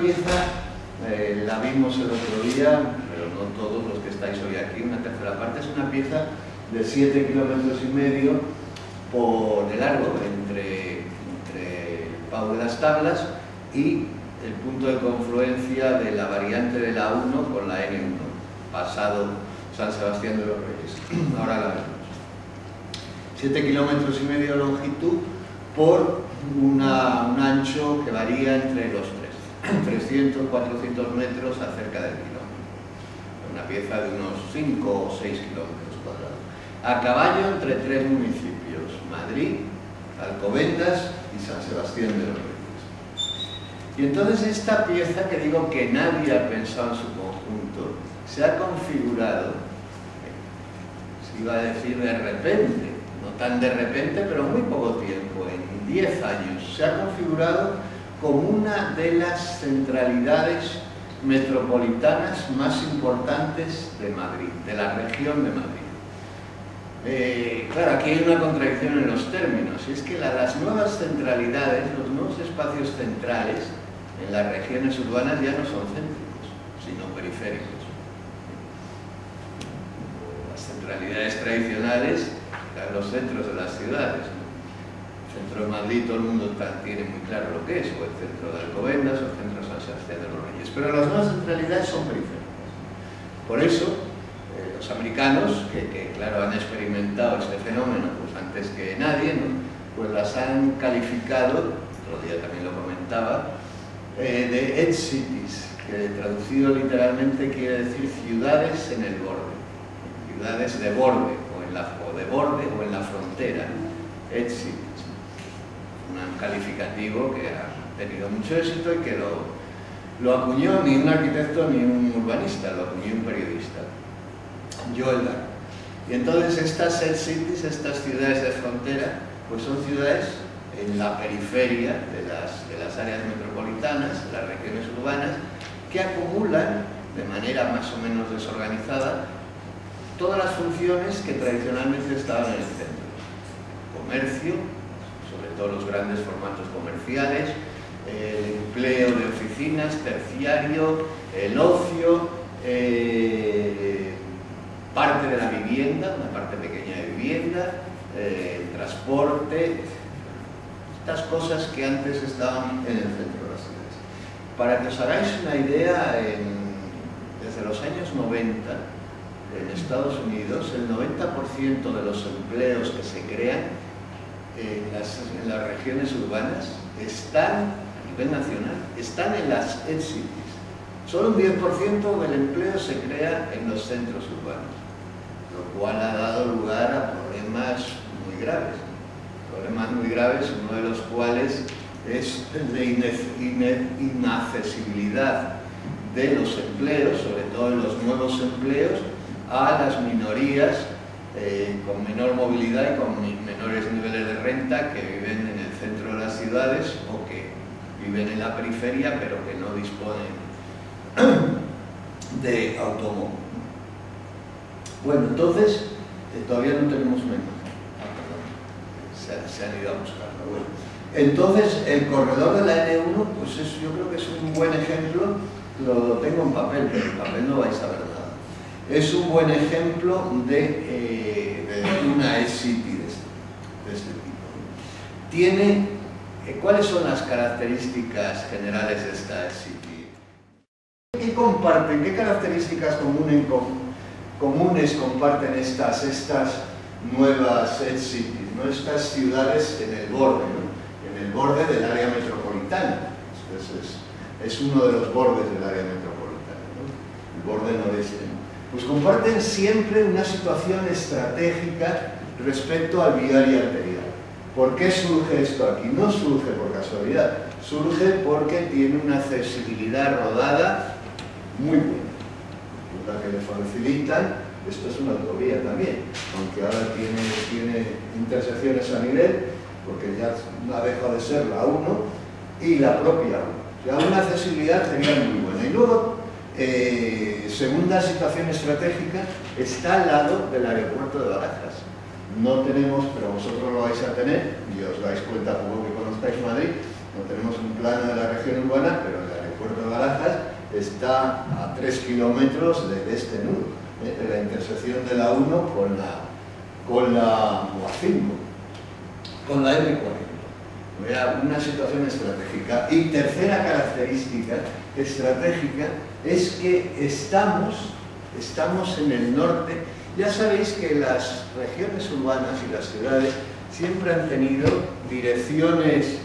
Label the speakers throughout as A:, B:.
A: pieza, eh, la vimos el otro día, pero no todos los que estáis hoy aquí, una tercera parte, es una pieza de 7 kilómetros y medio por el largo entre, entre el Pau de las Tablas y el punto de confluencia de la variante de la 1 con la N1, pasado San Sebastián de los Reyes. Ahora la vemos. 7 kilómetros y medio de longitud por un ancho que varía entre los 300, 400 metros acerca del kilómetro. Una pieza de unos 5 o 6 kilómetros cuadrados. A caballo entre tres municipios, Madrid, Alcobendas y San Sebastián de los Reyes. Y entonces esta pieza que digo que nadie ha pensado en su conjunto, se ha configurado, se iba a decir de repente, no tan de repente, pero muy poco tiempo, en 10 años, se ha configurado como una de las centralidades metropolitanas más importantes de Madrid, de la región de Madrid. Eh, claro, aquí hay una contradicción en los términos, y es que las nuevas centralidades, los nuevos espacios centrales en las regiones urbanas ya no son céntricos, sino periféricos. Las centralidades tradicionales los centros de las ciudades. Centro de Madrid todo el mundo tiene muy claro lo que es, o el centro de Alcobendas, o el centro de San Sebastián de los Reyes. Pero las nuevas centralidades son periféricas. Por eso, eh, los americanos, que, claro han experimentado este fenómeno pues, antes que nadie, pues las han calificado, otro día también lo comentaba, eh, de edge cities, que traducido literalmente quiere decir ciudades en el borde, ciudades de borde, o de borde o en la frontera, Edge un calificativo que ha tenido mucho éxito y que lo, lo acuñó ni un arquitecto ni un urbanista, lo acuñó un periodista, Joel Y entonces estas edge cities, estas ciudades de frontera, pues son ciudades en la periferia de las, de las áreas metropolitanas, las regiones urbanas, que acumulan de manera más o menos desorganizada todas las funciones que tradicionalmente estaban en el centro. Comercio, sobre todo los grandes formatos comerciales, el empleo de oficinas, terciario, el ocio, eh, parte de la vivienda, una parte pequeña de vivienda, eh, el transporte, estas cosas que antes estaban en el centro de las ciudades. Para que os hagáis una idea, desde los años 90, en Estados Unidos, el 90% de los empleos que se crean en las, regiones urbanas están, a nivel nacional, están en las cities. Solo un 10% del empleo se crea en los centros urbanos, lo cual ha dado lugar a problemas muy graves. Problemas muy graves, uno de los cuales es de inaccesibilidad de los empleos, sobre todo los nuevos empleos, a las minorías eh, con menor movilidad y con menores niveles de renta que viven en el centro de las ciudades o que viven en la periferia pero que no disponen de automóvil. Bueno, entonces, eh, todavía no tenemos una. Ah, se, han ido a buscarla. Bueno, entonces, el corredor de la N1, pues yo creo que es un buen ejemplo, lo tengo en papel, pero en papel no vais a ver es un buen ejemplo de, eh, una S-City de, este tipo. Tiene, eh, ¿Cuáles son las características generales de esta S-City? ¿Qué comparten? ¿Qué características comunes, comunes comparten estas, estas nuevas cities, ¿no? estas ciudades en el borde, en el borde del área metropolitana? Es, es, uno de los bordes del área metropolitana, el borde noreste pues comparten siempre una situación estratégica respecto al viario arterial. ¿Por qué surge esto aquí? No surge por casualidad, surge porque tiene una accesibilidad rodada muy buena, la que le facilitan, esto es una autovía también, aunque ahora tiene, intersecciones a nivel, porque ya ha dejado de ser la 1 y la propia 1. O una accesibilidad tenía muy buena. Y luego eh, segunda situación estratégica, está al lado del aeropuerto de Barajas. No tenemos, pero vosotros lo vais a tener, y os dais cuenta, como que conozcáis Madrid, no tenemos un plano de la región urbana, pero el aeropuerto de Barajas está a 3 kilómetros de, este nudo, ¿eh? de la intersección de la 1 con la, con la 5, con la M40. Una situación estratégica. Y tercera característica estratégica es que estamos, estamos en el norte. Ya sabéis que las regiones urbanas y las ciudades siempre han tenido direcciones,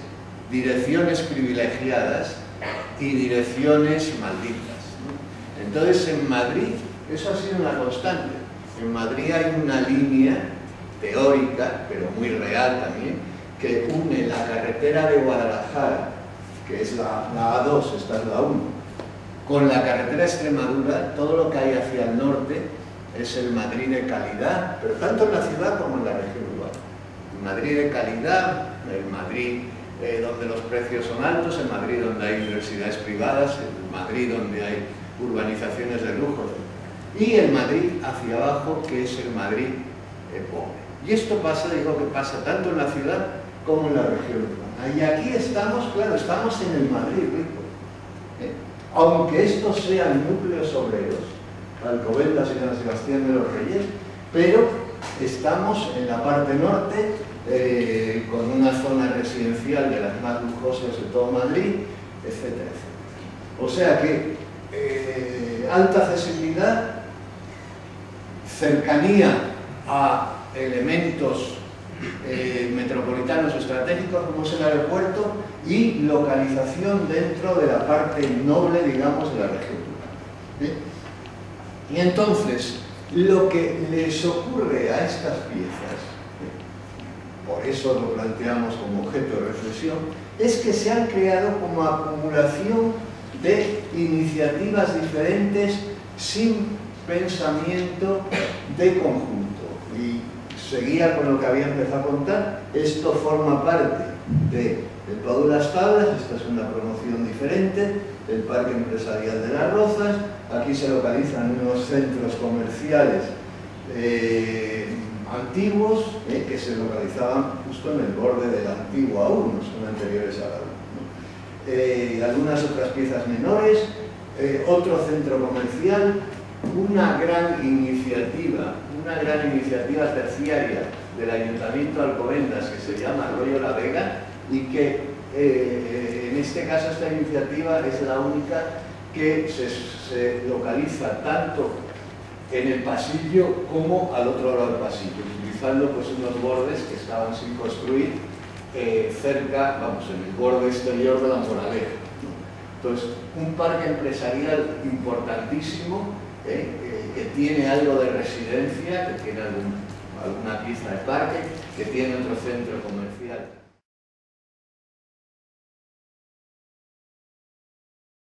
A: direcciones privilegiadas y direcciones malditas. Entonces en Madrid eso ha sido una constante. En Madrid hay una línea teórica, pero muy real también, que une la carretera de Guadalajara, que es la, A2, esta es la 1, con la carretera Extremadura, todo lo que hay hacia el norte es el Madrid de calidad, pero tanto en la ciudad como en la región urbana. El Madrid de calidad, el Madrid eh, donde los precios son altos, en Madrid donde hay universidades privadas, en Madrid donde hay urbanizaciones de lujo, y el Madrid hacia abajo, que es el Madrid eh, pobre. Y esto pasa, digo que pasa tanto en la ciudad como en la región urbana. Y aquí estamos, claro, estamos en el Madrid rico. Aunque estos sean núcleos obreros, Alcobendas y San Sebastián de los Reyes, pero estamos en la parte norte eh, con una zona residencial de las más lujosas de todo Madrid, etcétera, etcétera. O sea que eh, alta accesibilidad, cercanía a elementos eh, metropolitanos estratégicos como es el aeropuerto y localización dentro de la parte noble, digamos, de la región. Y entonces, lo que les ocurre a estas piezas por eso lo planteamos como objeto de reflexión, es que se han creado como acumulación de iniciativas diferentes sin pensamiento de conjunto. Seguía con lo que había empezado a contar, esto forma parte de, de las tablas, esta es una promoción diferente, del Parque Empresarial de las Rozas, aquí se localizan unos centros comerciales eh, antiguos eh, que se localizaban justo en el borde del antiguo aún, no son anteriores a la eh, algunas otras piezas menores, otro centro comercial, una gran iniciativa, una gran iniciativa terciaria del Ayuntamiento de Alcobendas que se llama Arroyo La Vega y que en este caso esta iniciativa es la única que se, se localiza tanto en el pasillo como al otro lado del pasillo, utilizando pues unos bordes que estaban sin construir eh, cerca, vamos, en el borde exterior de la Moraleja. Entonces, un parque empresarial importantísimo, eh, eh, que tiene algo de residencia, que tiene alguna pieza de parque, que tiene otro centro comercial.